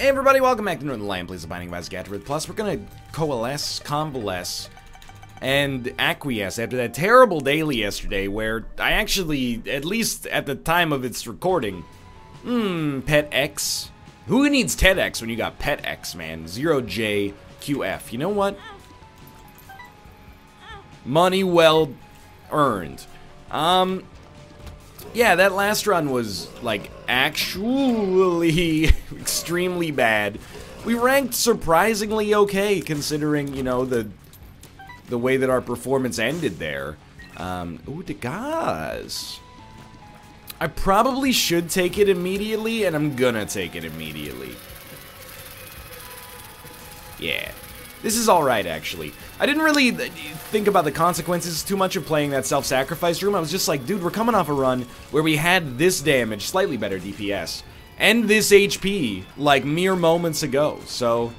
Hey everybody, welcome back to Northernlion Plays the Binding of Isaac Plus. We're gonna coalesce, convalesce, and acquiesce after that terrible daily yesterday where I actually, at least at the time of its recording, hmm, Pet X. Who needs TEDx when you got Pet X, man? Zero J QF. You know what? Money well earned. Um, yeah, that last run was, like, actually extremely bad. We ranked surprisingly okay, considering, you know, the the way that our performance ended there. Um, ooh, Dagaz. I probably should take it immediately, and I'm gonna take it immediately. Yeah. This is alright, actually. I didn't really think about the consequences too much of playing that self-sacrifice room. I was just like, dude, we're coming off a run where we had this damage, slightly better DPS, and this HP, like, mere moments ago. So,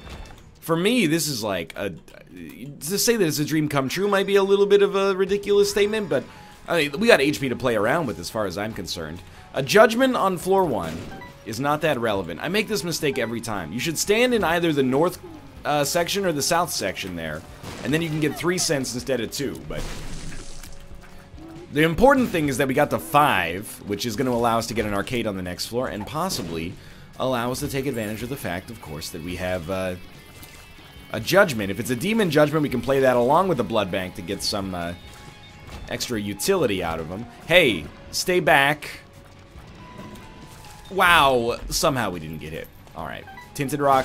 for me, this is like a... To say that it's a dream come true might be a little bit of a ridiculous statement, but I mean, we got HP to play around with as far as I'm concerned. A judgment on floor one is not that relevant. I make this mistake every time. You should stand in either the north uh, section or the south section there. And then you can get three cents instead of two, but... The important thing is that we got the five, which is going to allow us to get an arcade on the next floor, and possibly allow us to take advantage of the fact, of course, that we have uh, a judgment. If it's a demon judgment, we can play that along with the blood bank to get some uh, extra utility out of them. Hey, stay back. Wow, somehow we didn't get hit. All right, Tinted Rock,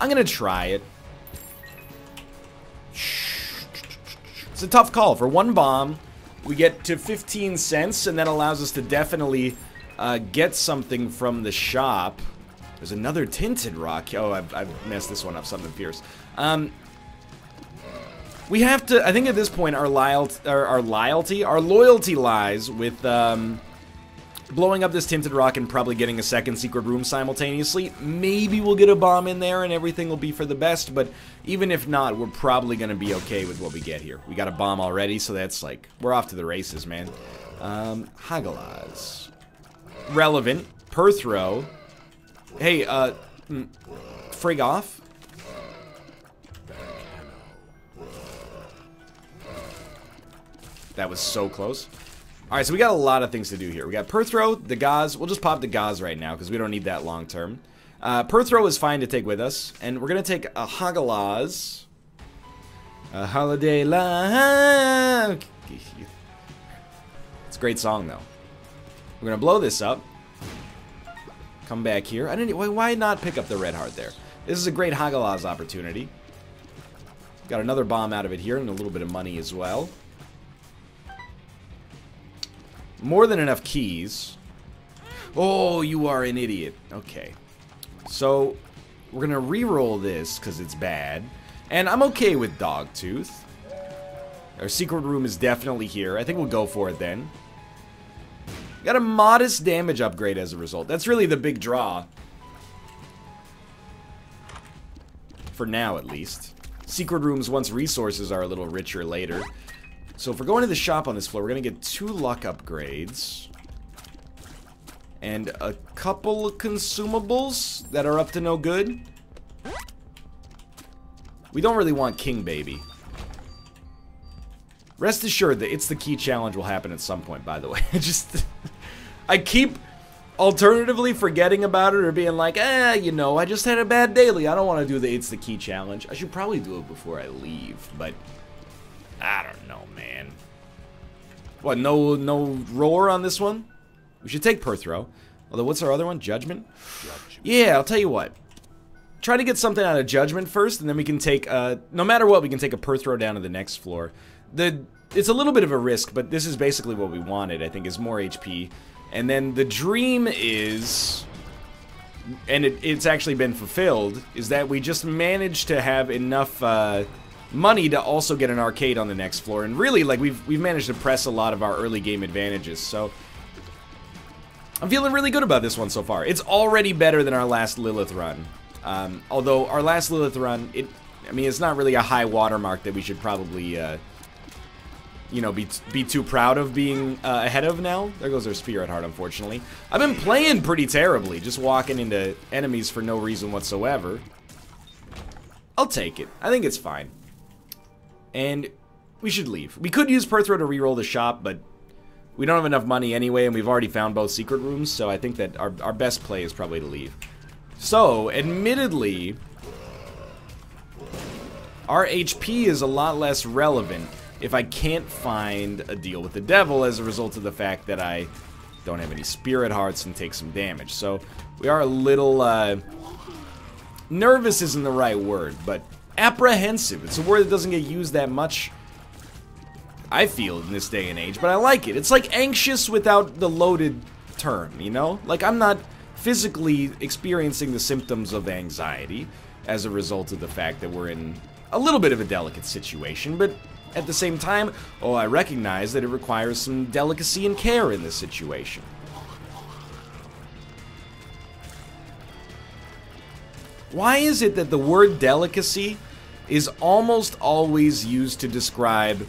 I'm gonna try it. It's a tough call. For one bomb, we get to 15 cents, and that allows us to definitely uh, get something from the shop. There's another tinted rock. Oh, I've, I've messed this one up. Something fierce. Um, we have to. I think at this point, our loyalty, our, our loyalty, our loyalty lies with um, blowing up this tinted rock and probably getting a second secret room simultaneously. Maybe we'll get a bomb in there and everything will be for the best, but even if not, we're probably going to be okay with what we get here. We got a bomb already, so that's like, we're off to the races, man. Um, Hagalaz. Relevant. Perthro. Hey, uh, mm, frig off. That was so close. Alright, so we got a lot of things to do here. We got Perthro, the Gauze. We'll just pop Dagaz right now because we don't need that long term. Uh, Perthro is fine to take with us. And we're going to take a Hagalaz. A Holiday Life. It's a great song, though. We're going to blow this up. Come back here. I didn't. Why not pick up the red heart there? This is a great Hagalaz opportunity. Got another bomb out of it here and a little bit of money as well. More than enough keys. Oh, you are an idiot. Okay. So, we're going to re-roll this because it's bad. And I'm okay with Dogtooth. Our secret room is definitely here. I think we'll go for it then. Got a modest damage upgrade as a result. That's really the big draw. For now, at least. Secret rooms, once resources are a little richer later. So if we're going to the shop on this floor, we're going to get two luck upgrades. And a couple of consumables that are up to no good. We don't really want King Baby. Rest assured that It's the Key challenge will happen at some point, by the way. I just... I keep alternatively forgetting about it or being like, eh, you know, I just had a bad daily. I don't want to do the It's the Key challenge. I should probably do it before I leave, but... I don't know. What, no no roar on this one? We should take Perthro. Although, what's our other one? Judgment? Judgment? Yeah, I'll tell you what. Try to get something out of Judgment first, and then we can take, uh, no matter what, we can take a Perthro down to the next floor. The It's a little bit of a risk, but this is basically what we wanted, I think, is more HP. And then the dream is and it, it's actually been fulfilled, is that we just managed to have enough uh, money to also get an arcade on the next floor. And really, like, we've, we've managed to press a lot of our early game advantages. So, I'm feeling really good about this one so far. It's already better than our last Lilith run. Um, although, our last Lilith run, it, I mean, it's not really a high watermark that we should probably uh, you know, be be too proud of being uh, ahead of now. There goes our spirit heart, unfortunately. I've been playing pretty terribly, just walking into enemies for no reason whatsoever. I'll take it. I think it's fine. And we should leave. We could use Perthro to reroll the shop, but we don't have enough money anyway, and we've already found both secret rooms, so I think that our, our best play is probably to leave. So, admittedly, our HP is a lot less relevant if I can't find a deal with the devil as a result of the fact that I don't have any spirit hearts and take some damage. So we are a little, uh, nervous isn't the right word, but apprehensive. It's a word that doesn't get used that much, I feel, in this day and age, but I like it. It's like anxious without the loaded term, you know? Like I'm not physically experiencing the symptoms of anxiety as a result of the fact that we're in a little bit of a delicate situation, but at the same time, oh, I recognize that it requires some delicacy and care in this situation. Why is it that the word delicacy is almost always used to describe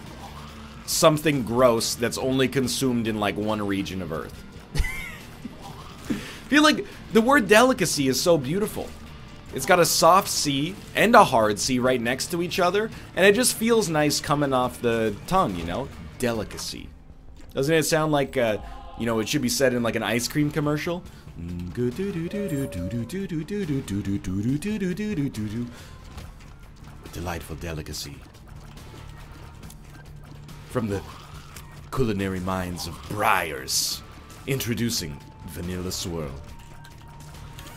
something gross that's only consumed in like one region of Earth? Feel like the word delicacy is so beautiful. It's got a soft C and a hard C right next to each other, and it just feels nice coming off the tongue, you know? Delicacy. Doesn't it sound like, uh, you know, it should be said in like an ice cream commercial? Delightful delicacy. From the culinary minds of Breyers, introducing Vanilla Swirl.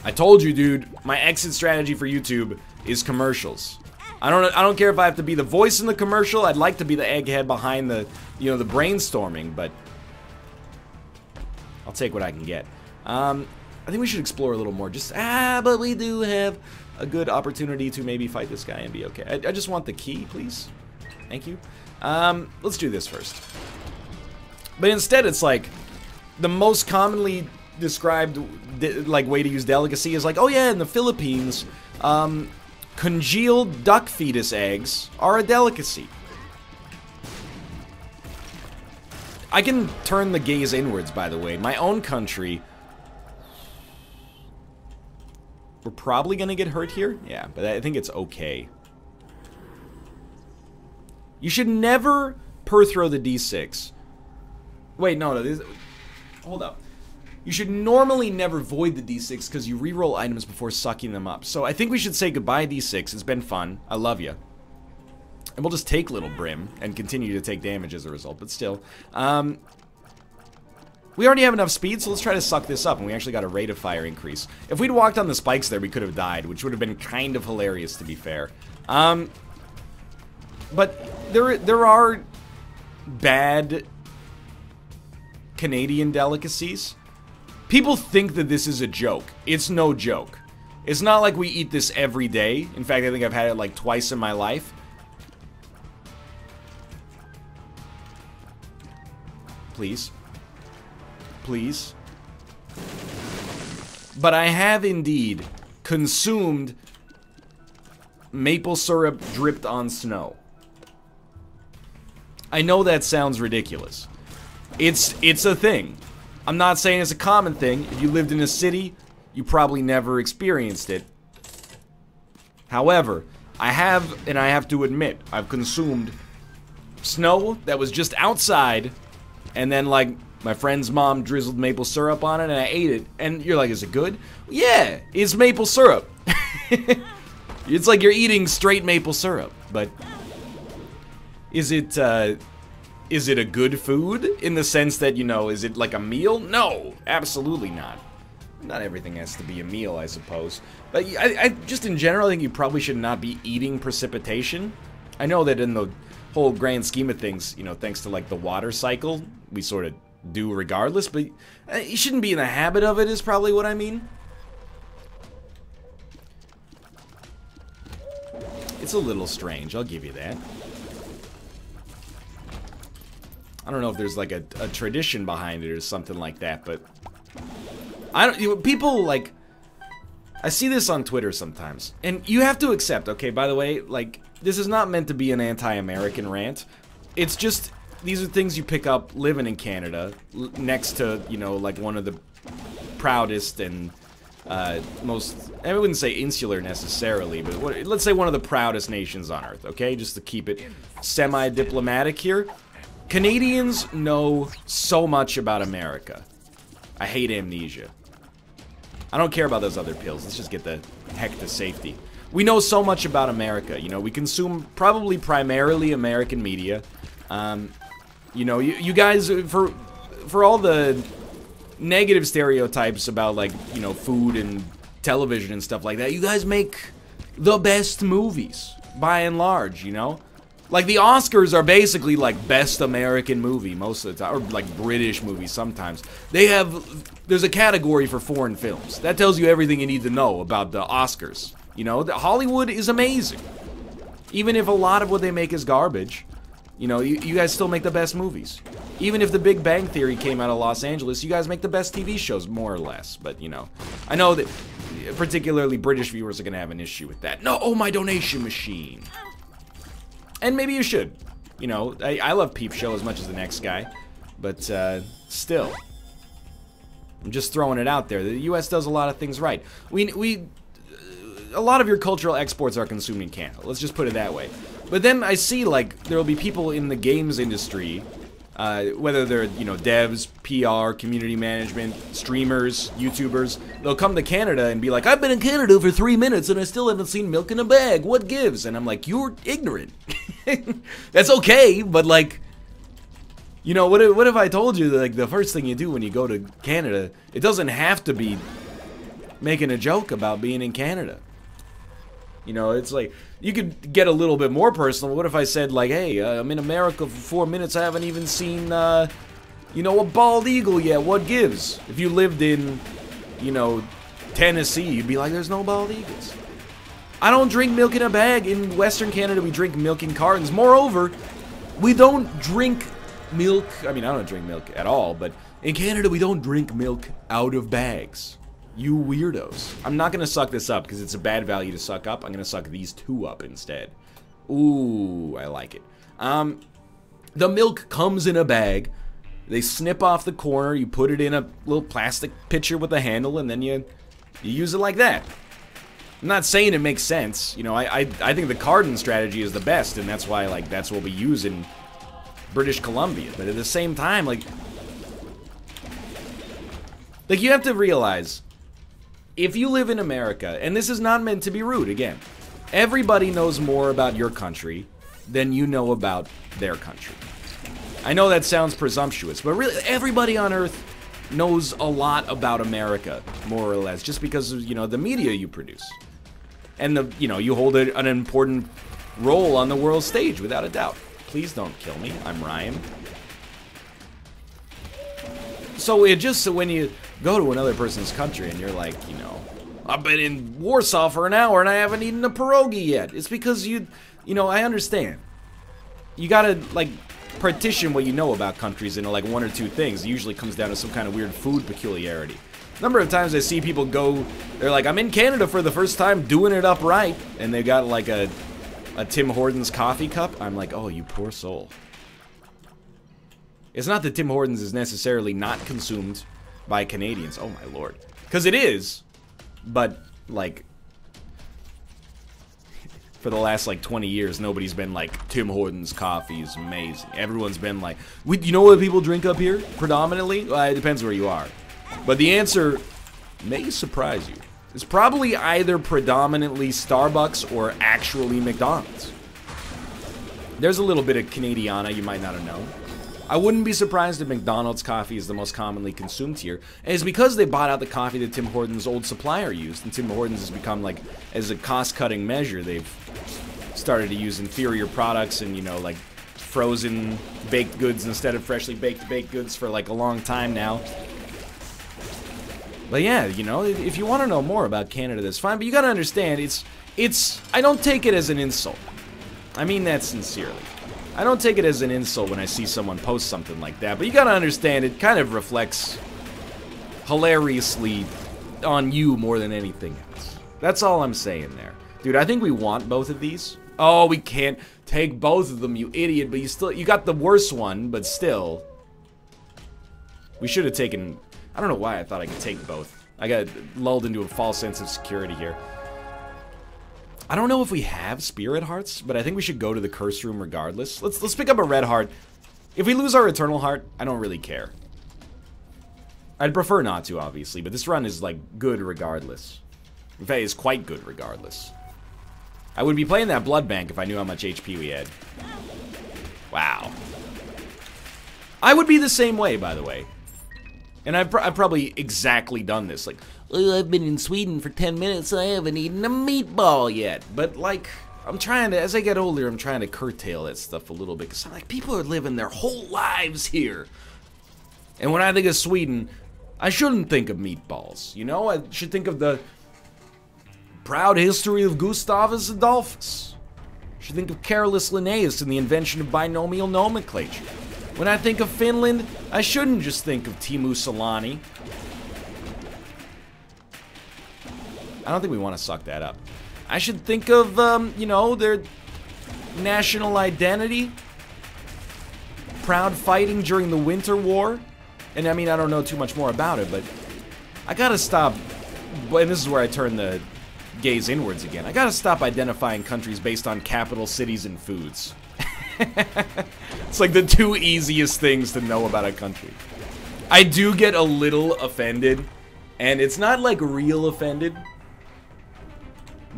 I told you, dude, my exit strategy for YouTube is commercials. I don't I don't care if I have to be the voice in the commercial. I'd like to be the egghead behind the, you know, the brainstorming, but I'll take what I can get. Um, I think we should explore a little more. Just, ah, but we do have a good opportunity to maybe fight this guy and be okay. I, I just want the key, please. Thank you. Um, let's do this first. But instead, it's like the most commonly described like way to use delicacy is like, oh yeah, in the Philippines, um, congealed duck fetus eggs are a delicacy. I can turn the gaze inwards, by the way. My own country. We're probably gonna get hurt here. Yeah, but I think it's okay. You should never per throw the d6. Wait, no, no. This, hold up. You should normally never void the d6 because you reroll items before sucking them up. So I think we should say goodbye d6. It's been fun. I love you. And we'll just take Little Brim and continue to take damage as a result, but still. Um, we already have enough speed, so let's try to suck this up, and we actually got a rate of fire increase. If we'd walked on the spikes there, we could have died, which would have been kind of hilarious, to be fair. Um, but there, there are bad Canadian delicacies. People think that this is a joke. It's no joke. It's not like we eat this every day. In fact, I think I've had it like twice in my life. Please. Please. But I have indeed consumed maple syrup dripped on snow. I know that sounds ridiculous. It's it's a thing. I'm not saying it's a common thing. If you lived in a city, you probably never experienced it. However, I have, and I have to admit, I've consumed snow that was just outside, and then, like, my friend's mom drizzled maple syrup on it, and I ate it. And you're like, is it good? Yeah, it's maple syrup. it's like you're eating straight maple syrup, but is it, uh, is it a good food in the sense that, you know, is it like a meal? No, absolutely not. Not everything has to be a meal, I suppose. But I, I just in general, I think you probably should not be eating precipitation. I know that in the whole grand scheme of things, you know, thanks to like the water cycle, we sort of do regardless, but uh, you shouldn't be in the habit of it is probably what I mean. It's a little strange, I'll give you that. I don't know if there's like a, a tradition behind it or something like that, but I don't. You people like. I see this on Twitter sometimes, and you have to accept. Okay, by the way, like this is not meant to be an anti-American rant. It's just these are things you pick up living in Canada, next to you know like one of the proudest and uh, most I wouldn't say insular necessarily, but what, let's say one of the proudest nations on earth. Okay, just to keep it semi-diplomatic here. Canadians know so much about America. I hate amnesia. I don't care about those other pills. Let's just get the heck to safety. We know so much about America. You know, we consume probably primarily American media. Um, you know, you, you guys, uh, for for all the negative stereotypes about, like, you know, food and television and stuff like that, you guys make the best movies, by and large, you know? Like, the Oscars are basically, like, best American movie most of the time, or, like, British movies sometimes. They have, there's a category for foreign films. That tells you everything you need to know about the Oscars. You know, Hollywood is amazing. Even if a lot of what they make is garbage, you know, you, you guys still make the best movies. Even if the Big Bang Theory came out of Los Angeles, you guys make the best TV shows, more or less. But, you know, I know that particularly British viewers are going to have an issue with that. No, oh, my donation machine. And maybe you should. You know, I, I love Peep Show as much as the next guy. But, uh, still. I'm just throwing it out there. The U.S. does a lot of things right. We, we, a lot of your cultural exports are consumed in Canada. Let's just put it that way. But then I see, like, there will be people in the games industry, uh, whether they're, you know, devs, PR, community management, streamers, YouTubers, they'll come to Canada and be like, I've been in Canada for three minutes and I still haven't seen milk in a bag. What gives? And I'm like, you're ignorant. That's okay, but like, you know, what if, what if I told you that, like, the first thing you do when you go to Canada, it doesn't have to be making a joke about being in Canada. You know, it's like, you could get a little bit more personal. What if I said, like, hey, uh, I'm in America for four minutes, I haven't even seen, uh, you know, a bald eagle yet, what gives? If you lived in, you know, Tennessee, you'd be like, there's no bald eagles. I don't drink milk in a bag. In Western Canada, we drink milk in cartons. Moreover, we don't drink milk. I mean, I don't drink milk at all, but in Canada, we don't drink milk out of bags. You weirdos. I'm not going to suck this up because it's a bad value to suck up. I'm going to suck these two up instead. Ooh, I like it. Um, the milk comes in a bag. They snip off the corner. You put it in a little plastic pitcher with a handle, and then you, you use it like that. I'm not saying it makes sense. You know, I, I, I think the carton strategy is the best, and that's why, like, that's what we use in British Columbia. But at the same time, like, like you have to realize if you live in America, and this is not meant to be rude, again, everybody knows more about your country than you know about their country. I know that sounds presumptuous, but really, everybody on Earth knows a lot about America, more or less, just because of, you know, the media you produce. And the, you know, you hold an important role on the world stage, without a doubt. Please don't kill me. I'm Ryan. So it just so when you go to another person's country and you're like, you know, I've been in Warsaw for an hour and I haven't eaten a pierogi yet. It's because you, you know, I understand. You gotta like partition what you know about countries into like one or two things. It usually comes down to some kind of weird food peculiarity. Number of times I see people go, they're like, I'm in Canada for the first time, doing it up right, and they got like a, a Tim Hortons coffee cup. I'm like, oh, you poor soul. It's not that Tim Hortons is necessarily not consumed by Canadians. Oh my lord. Because it is, but like for the last like 20 years, nobody's been like, Tim Hortons coffee is amazing. Everyone's been like, we, you know what people drink up here predominantly? Well, it depends where you are. But the answer may surprise you. It's probably either predominantly Starbucks or actually McDonald's. There's a little bit of Canadiana you might not have known. I wouldn't be surprised if McDonald's coffee is the most commonly consumed here. And it's because they bought out the coffee that Tim Hortons' old supplier used. And Tim Hortons has become like, as a cost-cutting measure, they've started to use inferior products and, you know, like frozen baked goods instead of freshly baked baked goods for like a long time now. But yeah, you know, if you want to know more about Canada, that's fine. But you gotta understand, it's, it's, I don't take it as an insult. I mean that sincerely. I don't take it as an insult when I see someone post something like that, but you gotta understand it kind of reflects hilariously on you more than anything else. That's all I'm saying there. Dude, I think we want both of these. Oh, we can't take both of them, you idiot. But you still, you got the worst one, but still. We should have taken, I don't know why I thought I could take both. I got lulled into a false sense of security here. I don't know if we have spirit hearts, but I think we should go to the curse room regardless. Let's let's pick up a red heart. If we lose our eternal heart, I don't really care. I'd prefer not to, obviously, but this run is, like, good regardless. In fact, it's quite good regardless. I would be playing that blood bank if I knew how much HP we had. Wow. I would be the same way, by the way. And I've, pr I've probably exactly done this. Like, oh, I've been in Sweden for 10 minutes I haven't eaten a meatball yet. But, like, I'm trying to, as I get older, I'm trying to curtail that stuff a little bit. Because, like, people are living their whole lives here. And when I think of Sweden, I shouldn't think of meatballs. You know, I should think of the proud history of Gustavus Adolphus. You should think of Carolus Linnaeus and the invention of binomial nomenclature. When I think of Finland, I shouldn't just think of Teemu Selanne. I don't think we want to suck that up. I should think of, um, you know, their national identity. Proud fighting during the Winter War. And I mean, I don't know too much more about it, but I gotta stop. And this is where I turn the gaze inwards again. I gotta stop identifying countries based on capital cities and foods. it's like the two easiest things to know about a country. I do get a little offended, and it's not like real offended,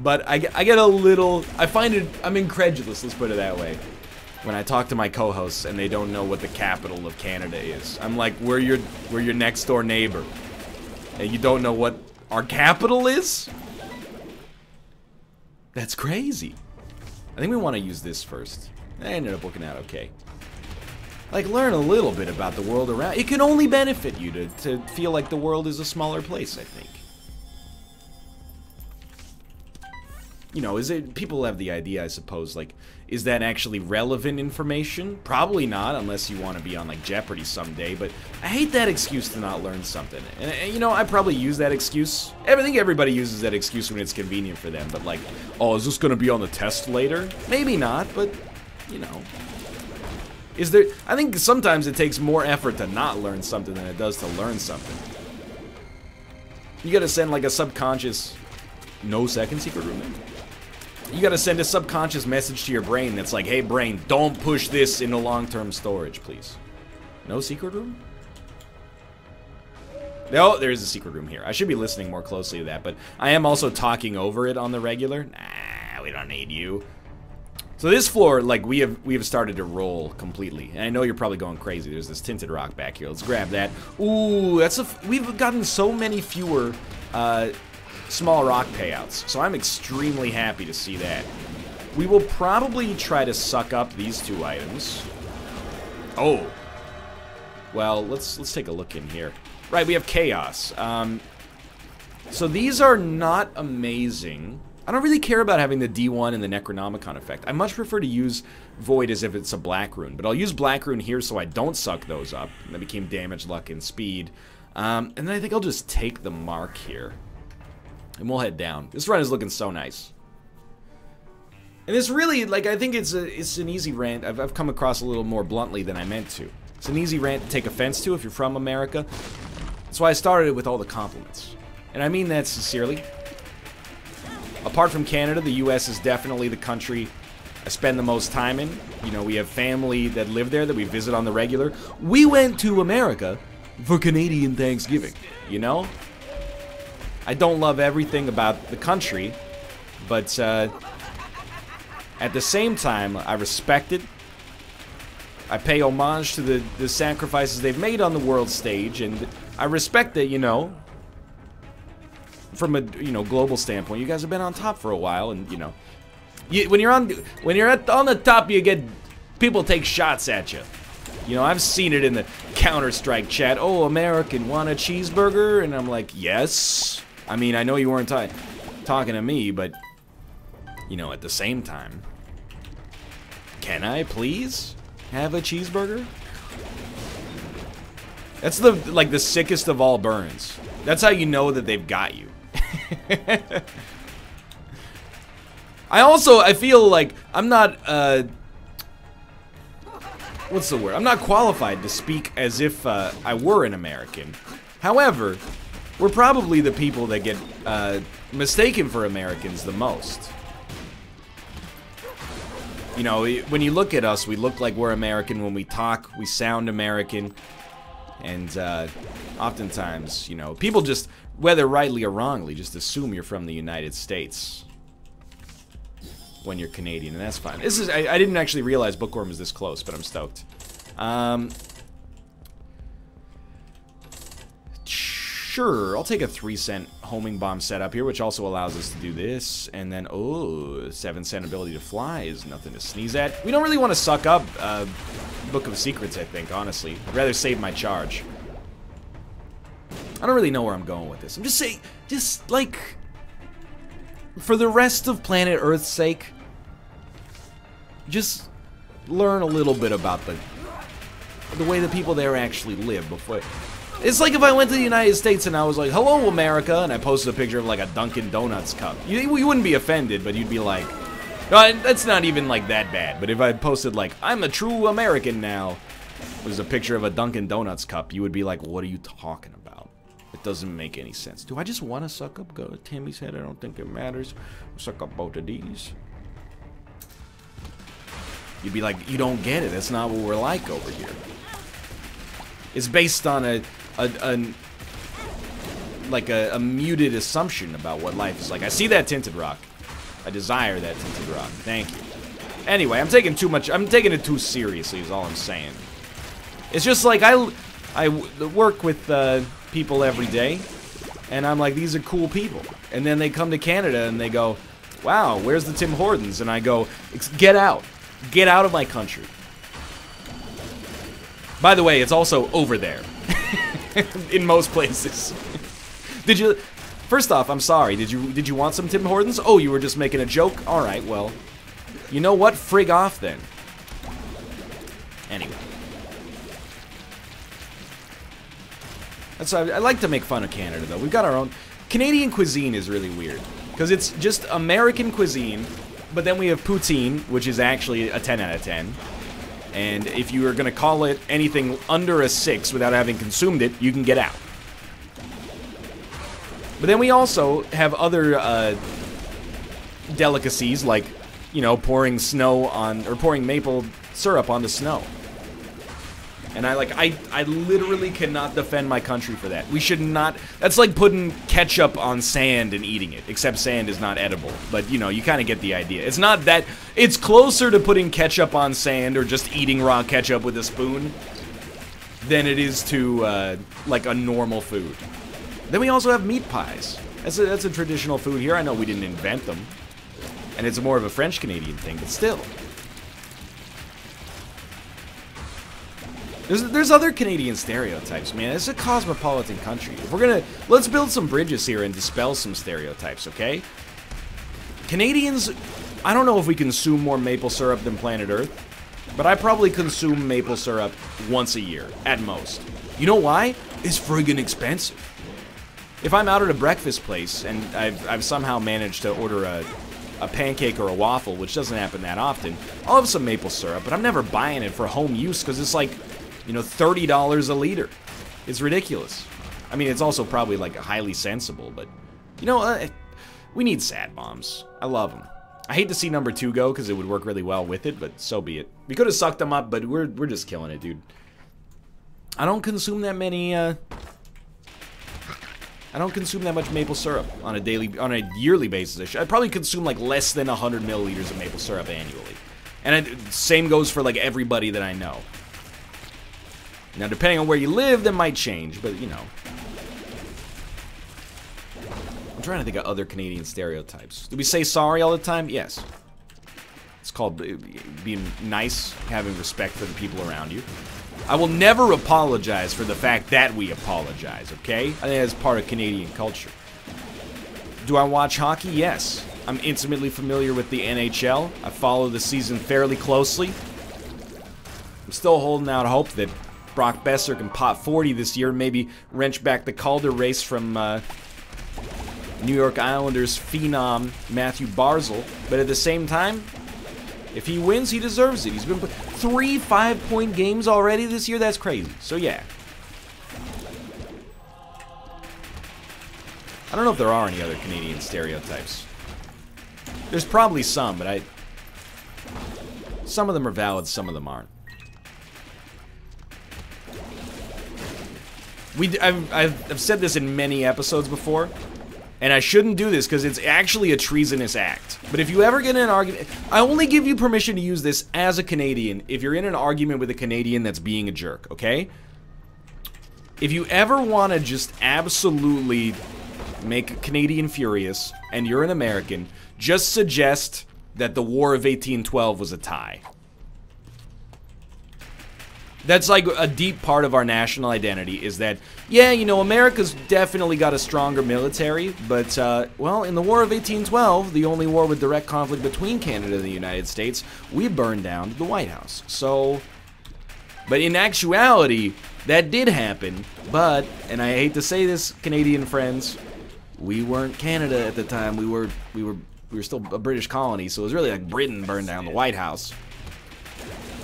but I, I get a little, I find it, I'm incredulous, let's put it that way, when I talk to my co-hosts and they don't know what the capital of Canada is. I'm like, we're your, we're your next door neighbor, and you don't know what our capital is? That's crazy. I think we want to use this first. I ended up working out okay. Like, learn a little bit about the world around. It can only benefit you to, to feel like the world is a smaller place, I think. You know, is it... People have the idea, I suppose, like, is that actually relevant information? Probably not, unless you want to be on, like, Jeopardy someday, but I hate that excuse to not learn something. And, and, you know, I probably use that excuse. I think everybody uses that excuse when it's convenient for them, but, like, oh, is this going to be on the test later? Maybe not, but, you know. Is there... I think sometimes it takes more effort to not learn something than it does to learn something. You gotta send, like, a subconscious... No second secret room you gotta send a subconscious message to your brain that's like, hey brain, don't push this into long-term storage, please. No secret room? No, there is a secret room here. I should be listening more closely to that, but I am also talking over it on the regular. Nah, we don't need you. So this floor, like, we have we have started to roll completely. And I know you're probably going crazy. There's this tinted rock back here. Let's grab that. Ooh, that's a... We've gotten so many fewer uh, small rock payouts. So I'm extremely happy to see that. We will probably try to suck up these two items. Oh. Well, let's let's take a look in here. Right, we have Chaos. Um, so these are not amazing. I don't really care about having the D1 and the Necronomicon effect. I much prefer to use Void as if it's a Black Rune. But I'll use Black Rune here so I don't suck those up. That became Damage, Luck, and Speed. Um, and then I think I'll just take the Mark here. And we'll head down. This run is looking so nice. And this really, like, I think it's a, it's an easy rant. I've, I've come across a little more bluntly than I meant to. It's an easy rant to take offense to if you're from America. That's why I started it with all the compliments. And I mean that sincerely. Apart from Canada, the U.S. is definitely the country I spend the most time in. You know, we have family that live there that we visit on the regular. We went to America for Canadian Thanksgiving, you know? I don't love everything about the country, but uh, at the same time, I respect it. I pay homage to the, the sacrifices they've made on the world stage, and I respect that, you know, from a you know global standpoint, you guys have been on top for a while, and you know, you, when you're on when you're at, on the top, you get people take shots at you. You know, I've seen it in the Counter Strike chat. Oh, American, want a cheeseburger? And I'm like, yes. I mean, I know you weren't talking to me, but, you know, at the same time, can I please have a cheeseburger? That's the, like, the sickest of all burns. That's how you know that they've got you. I also, I feel like I'm not, uh, what's the word? I'm not qualified to speak as if uh, I were an American. However, we're probably the people that get uh, mistaken for Americans the most. You know, when you look at us, we look like we're American. When we talk, we sound American. And uh, oftentimes, you know, people just, whether rightly or wrongly, just assume you're from the United States when you're Canadian, and that's fine. This is I, I didn't actually realize Bookworm was this close, but I'm stoked. Um, sure, I'll take a three cent homing bomb setup here, which also allows us to do this, and then oh, seven cent ability to fly is nothing to sneeze at. We don't really want to suck up uh, Book of Secrets, I think, honestly. I'd rather save my charge. I don't really know where I'm going with this. I'm just saying, just like for the rest of planet Earth's sake, just learn a little bit about the the way the people there actually live before. It's like if I went to the United States and I was like, "Hello, America," and I posted a picture of like a Dunkin' Donuts cup. You, you wouldn't be offended, but you'd be like, no, "That's not even like that bad." But if I posted like, "I'm a true American now," was a picture of a Dunkin' Donuts cup, you would be like, "What are you talking about?" It doesn't make any sense. Do I just want to suck up go to Tammy's head? I don't think it matters. suck up both of these. You'd be like, you don't get it. That's not what we're like over here. It's based on a, a, a like a, a muted assumption about what life is like. I see that tinted rock. I desire that tinted rock. Thank you. Anyway, I'm taking too much. I'm taking it too seriously. Is all I'm saying. It's just like I, I work with uh, people every day, and I'm like, these are cool people. And then they come to Canada and they go, wow, where's the Tim Hortons? And I go, get out. Get out of my country. By the way, it's also over there. In most places. did you... First off, I'm sorry. Did you did you want some Tim Hortons? Oh, you were just making a joke? Alright, well. You know what? Frig off then. Anyway. That's I, I like to make fun of Canada though. We've got our own. Canadian cuisine is really weird because it's just American cuisine, but then we have poutine, which is actually a 10 out of 10. And if you are going to call it anything under a 6 without having consumed it, you can get out. But then we also have other uh, delicacies like, you know, pouring snow on, or pouring maple syrup onto snow. And I like I I literally cannot defend my country for that. We should not that's like putting ketchup on sand and eating it, except sand is not edible. But you know, you kind of get the idea. It's not that it's closer to putting ketchup on sand or just eating raw ketchup with a spoon than it is to uh, like a normal food. Then we also have meat pies. That's a, that's a traditional food here. I know we didn't invent them. And it's more of a French Canadian thing, but still. There's, there's other Canadian stereotypes, man. It's a cosmopolitan country. If we're gonna, let's build some bridges here and dispel some stereotypes, okay? Canadians, I don't know if we consume more maple syrup than planet Earth, but I probably consume maple syrup once a year, at most. You know why? It's friggin' expensive. If I'm out at a breakfast place and I've, I've somehow managed to order a, a pancake or a waffle, which doesn't happen that often, I'll have some maple syrup, but I'm never buying it for home use because it's like you know, $30 a liter. It's ridiculous. I mean, it's also probably like highly sensible, but you know, uh, we need sad bombs. I love them. I hate to see number two go because it would work really well with it, but so be it. We could have sucked them up, but we're we're just killing it, dude. I don't consume that many. Uh, I don't consume that much maple syrup on a daily, on a yearly basis. I probably consume like less than 100 milliliters of maple syrup annually, and it, same goes for like everybody that I know. Now, depending on where you live, that might change, but you know. I'm trying to think of other Canadian stereotypes. Do we say sorry all the time? Yes. It's called uh, being nice, having respect for the people around you. I will never apologize for the fact that we apologize, okay? I think that's part of Canadian culture. Do I watch hockey? Yes. I'm intimately familiar with the NHL. I follow the season fairly closely. I'm still holding out hope that Brock Boeser can pot 40 this year, maybe wrench back the Calder race from uh, New York Islanders phenom Mathew Barzal. But at the same time, if he wins, he deserves it. He's been three five-point games already this year. That's crazy. So yeah. I don't know if there are any other Canadian stereotypes. There's probably some, but I... Some of them are valid, some of them aren't. We, I've, I've said this in many episodes before, and I shouldn't do this because it's actually a treasonous act. But if you ever get in an argument, I only give you permission to use this as a Canadian if you're in an argument with a Canadian that's being a jerk, okay? If you ever want to just absolutely make a Canadian furious, and you're an American, just suggest that the War of 1812 was a tie. That's like a deep part of our national identity is that, yeah, you know, America's definitely got a stronger military, but, uh, well, in the War of 1812, the only war with direct conflict between Canada and the United States, we burned down the White House. So, but in actuality, that did happen, but, and I hate to say this, Canadian friends, we weren't Canada at the time. We were we were we were still a British colony, so it was really like Britain burned down the White House.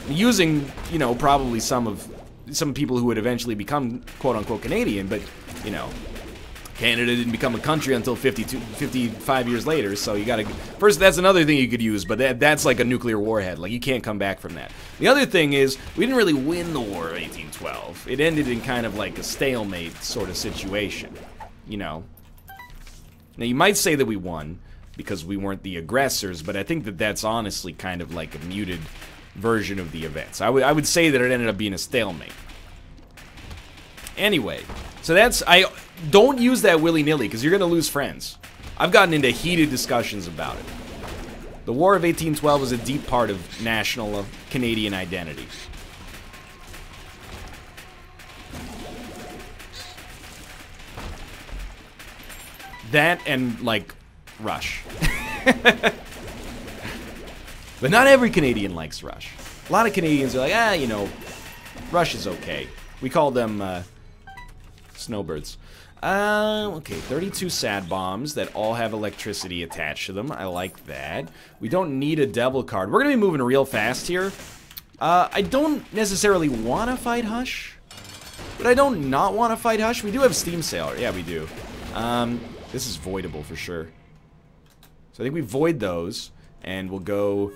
Using, you know, probably some of some people who would eventually become quote unquote Canadian, but you know, Canada didn't become a country until 52, 55 years later, so you gotta... First, that's another thing you could use, but that, that's like a nuclear warhead. Like, you can't come back from that. The other thing is, we didn't really win the War of 1812. It ended in kind of like a stalemate sort of situation, you know? Now, you might say that we won because we weren't the aggressors, but I think that that's honestly kind of like a muted version of the events. I would I would say that it ended up being a stalemate. Anyway, so that's I don't use that willy-nilly because you're gonna lose friends. I've gotten into heated discussions about it. The War of 1812 is a deep part of national uh, Canadian identity. That and, like, Rush. but not every Canadian likes Rush. A lot of Canadians are like, ah, you know, Rush is okay. We call them uh, snowbirds. Uh, okay, 32 sad bombs that all have electricity attached to them. I like that. We don't need a devil card. We're going to be moving real fast here. Uh, I don't necessarily want to fight Hush, but I don't not want to fight Hush. We do have Steam Sailor. Yeah, we do. Um, this is voidable for sure. So I think we void those, and we'll go...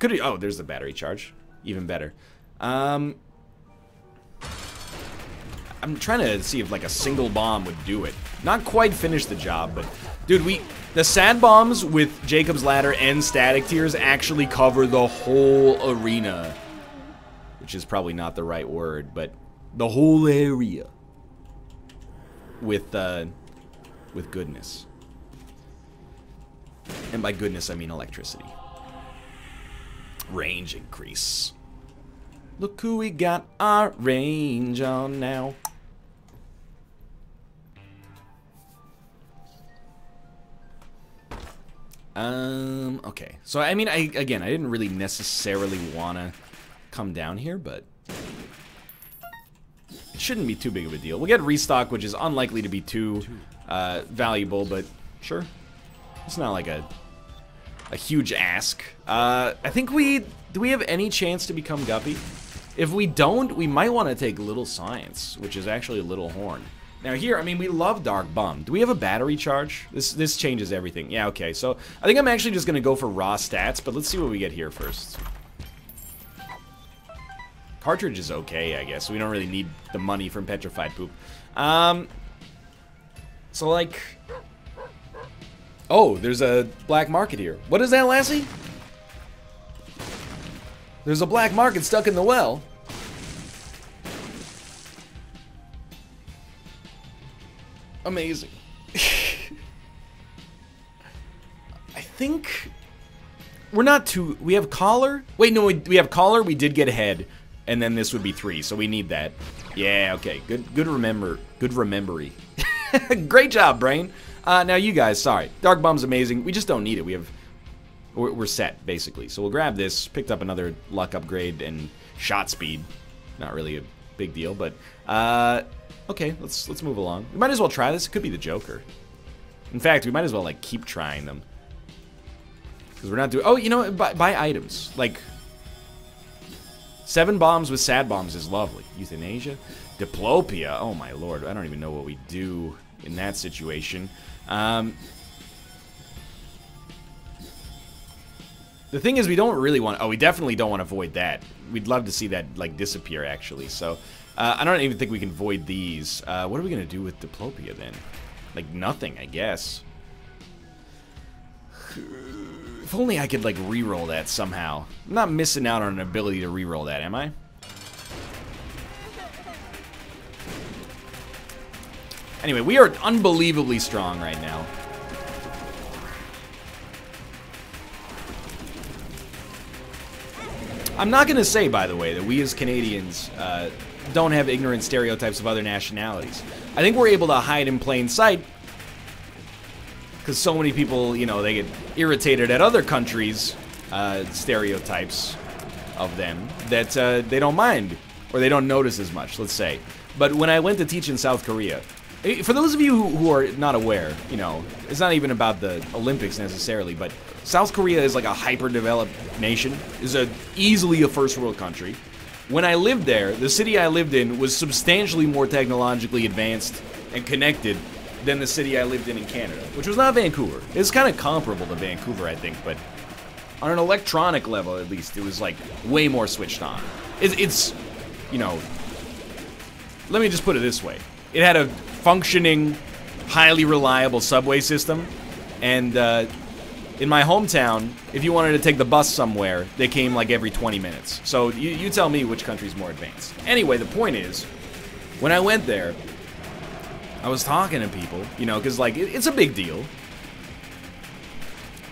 Could we, Oh, there's the battery charge. Even better. Um, I'm trying to see if like a single bomb would do it. Not quite finish the job, but... Dude, we... The sad bombs with Jacob's Ladder and Static Tears actually cover the whole arena. Which is probably not the right word, but the whole area. With, uh, with goodness. And by goodness, I mean electricity. Range increase. Look who we got our range on now. Um, okay. So, I mean, I again, I didn't really necessarily want to come down here, but it shouldn't be too big of a deal. We'll get restock, which is unlikely to be too uh, valuable, but sure. It's not like a a huge ask. Uh, I think we... Do we have any chance to become Guppy? If we don't, we might want to take Little Science, which is actually a Little Horn. Now here, I mean, we love Dark Bum. Do we have a battery charge? This this changes everything. Yeah, okay. So I think I'm actually just going to go for raw stats, but let's see what we get here first. Cartridge is okay, I guess. We don't really need the money from Petrified Poop. Um, so, like... Oh, there's a black market here. What is that, Lassie? There's a black market stuck in the well. Amazing. I think we're not too. We have collar. Wait, no, we, we have collar. We did get ahead, and then this would be three, so we need that. Yeah, okay. Good, good remember. Good remembery. Great job, Brain. Uh, now you guys, sorry. Dark Bum's amazing. We just don't need it. We have... We're, we're set, basically. So we'll grab this. Picked up another luck upgrade and shot speed. Not really a big deal, but... Uh, okay, let's let's move along. We might as well try this. It could be the Joker. In fact, we might as well, like, keep trying them. Because we're not doing... Oh, you know, buy, buy items. Like, seven bombs with sad bombs is lovely. Euthanasia. Diplopia. Oh, my lord. I don't even know what we do in that situation. Um, the thing is, we don't really want... Oh, we definitely don't want to void that. We'd love to see that, like, disappear, actually. So, uh, I don't even think we can void these. Uh, what are we going to do with Diplopia, then? Like, nothing, I guess. If only I could, like, re-roll that somehow. I'm not missing out on an ability to re-roll that, am I? Anyway, we are unbelievably strong right now. I'm not going to say, by the way, that we as Canadians uh, don't have ignorant stereotypes of other nationalities. I think we're able to hide in plain sight because so many people, you know, they get irritated at other countries' uh, stereotypes of them that uh, they don't mind or they don't notice as much, let's say. But when I went to teach in South Korea, for those of you who, are not aware, you know, it's not even about the Olympics necessarily, but South Korea is like a hyper-developed nation, is a easily a first world country. When I lived there, the city I lived in was substantially more technologically advanced and connected than the city I lived in in Canada, which was not Vancouver. It's kind of comparable to Vancouver, I think, but on an electronic level, at least, it was like way more switched on. It, it's, you know, let me just put it this way: it had a functioning, highly reliable subway system, and uh, in my hometown, if you wanted to take the bus somewhere, they came like every 20 minutes. So you, you tell me which country's more advanced. Anyway, the point is, when I went there, I was talking to people, you know, because, like, it, it's a big deal.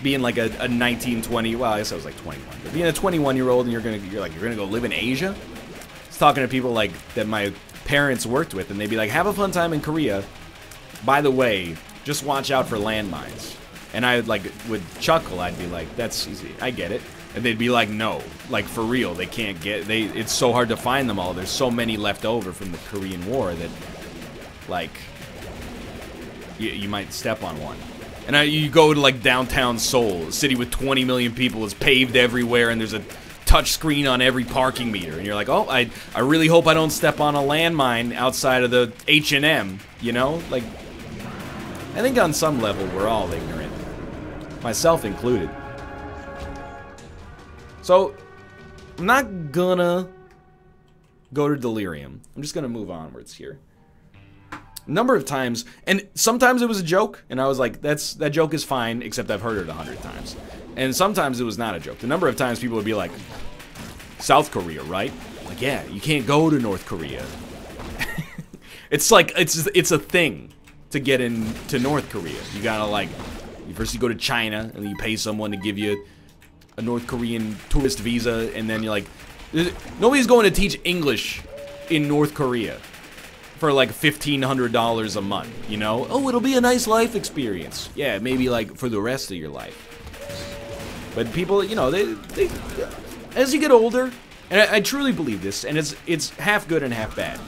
Being, like, a, a 19, 20, well, I guess I was, like, 21. But being a 21-year-old and you're gonna, you're like, you're gonna go live in Asia? I was talking to people, like, that my parents worked with, and they'd be like, have a fun time in Korea. By the way, just watch out for landmines. And I would, like, would chuckle. I'd be like, that's easy. I get it. And they'd be like, no, like for real, they can't get, they, it's so hard to find them all. There's so many left over from the Korean War that, like, you, you might step on one. And I, you go to like downtown Seoul, a city with 20 million people, it's paved everywhere, and there's a touch screen on every parking meter. And you're like, oh, I, I really hope I don't step on a landmine outside of the H&M, you know? Like, I think on some level we're all ignorant, myself included. So, I'm not gonna go to Delirium. I'm just gonna move onwards here number of times, and sometimes it was a joke, and I was like, "That's that joke is fine," except I've heard it a hundred times. And sometimes it was not a joke. The number of times people would be like, "South Korea, right?" Like, yeah, you can't go to North Korea. it's like it's it's a thing to get into North Korea. You gotta like, you first you go to China, and you pay someone to give you a North Korean tourist visa, and then you're like, nobody's going to teach English in North Korea for like $1,500 a month, you know? Oh, it'll be a nice life experience. Yeah, maybe like for the rest of your life. But people, you know, they, they as you get older, and I, I truly believe this, and it's it's half good and half bad.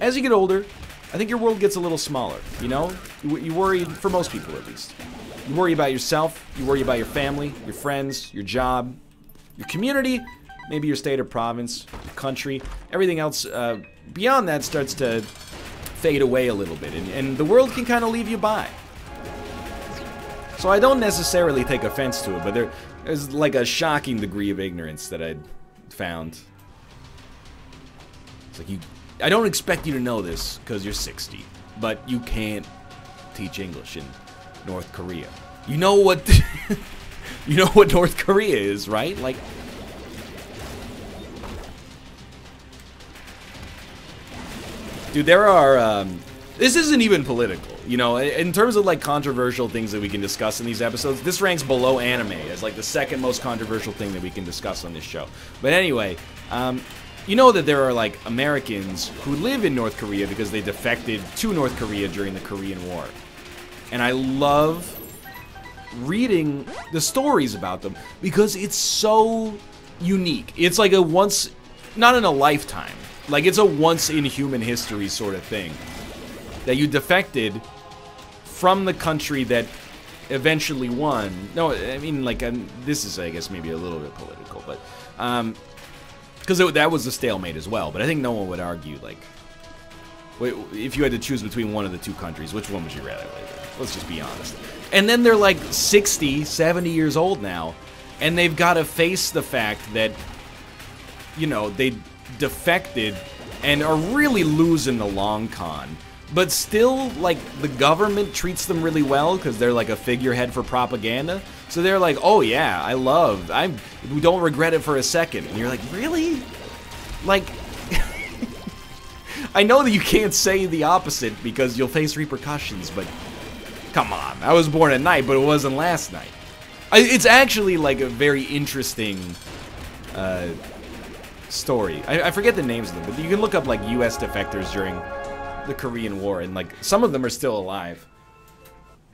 As you get older, I think your world gets a little smaller, you know? You, you worry, for most people at least. You worry about yourself, you worry about your family, your friends, your job, your community, maybe your state or province, your country. Everything else uh, beyond that starts to fade away a little bit, and, and the world can kind of leave you by. So I don't necessarily take offense to it, but there, there's like a shocking degree of ignorance that I found. It's like you, I don't expect you to know this because you're 60, but you can't teach English in North Korea. You know what? you know what North Korea is, right? Like Dude, there are, um, this isn't even political, you know, in terms of, like, controversial things that we can discuss in these episodes, this ranks below anime as, like, the second most controversial thing that we can discuss on this show. But anyway, um, you know that there are, like, Americans who live in North Korea because they defected to North Korea during the Korean War. And I love reading the stories about them because it's so unique. It's like a once, not in a lifetime, like, it's a once in human history sort of thing. That you defected from the country that eventually won. No, I mean, like, um, this is, I guess, maybe a little bit political, but, um, because that was a stalemate as well. But I think no one would argue, like, if you had to choose between one of the two countries, which one would you rather live in? Let's just be honest. And then they're like 60, 70 years old now, and they've got to face the fact that, you know, they defected and are really losing the long con but still, like, the government treats them really well because they're like a figurehead for propaganda. So they're like, oh yeah, I love, I don't regret it for a second. And you're like, really? Like, I know that you can't say the opposite because you'll face repercussions, but come on. I was born at night, but it wasn't last night. I, it's actually like a very interesting uh, story. I, I forget the names of them, but you can look up like U.S. defectors during the Korean War, and like some of them are still alive.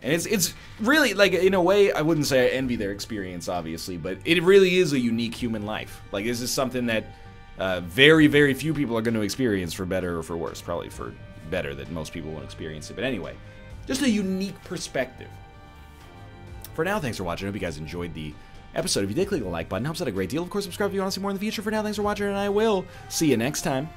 And it's it's really like in a way I wouldn't say I envy their experience, obviously, but it really is a unique human life. Like this is something that uh, very very few people are going to experience for better or for worse. Probably for better that most people won't experience it. But anyway, just a unique perspective. For now, thanks for watching. I hope you guys enjoyed the episode. If you did, click the like button. Helps out a great deal. Of course, subscribe if you want to see more in the future. For now, thanks for watching, and I will see you next time.